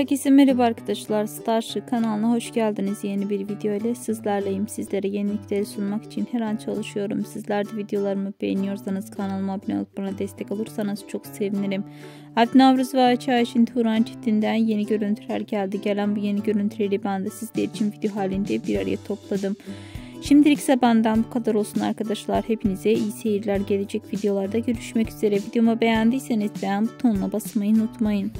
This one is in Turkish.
Herkese merhaba arkadaşlar. Starship kanalına hoş geldiniz. Yeni bir video ile sizlerleyim. Sizlere yenilikleri sunmak için her an çalışıyorum. Sizler de videolarımı beğeniyorsanız kanalıma abone olup bana destek olursanız çok sevinirim. Alp Navruz ve Ayça Ayşin Turan çiftinden yeni görüntüler geldi. Gelen bu yeni görüntüleri ben de sizler için video halinde bir araya topladım. Şimdilik ise benden bu kadar olsun arkadaşlar. Hepinize iyi seyirler gelecek videolarda görüşmek üzere. Videomu beğendiyseniz beğen butonuna basmayı unutmayın.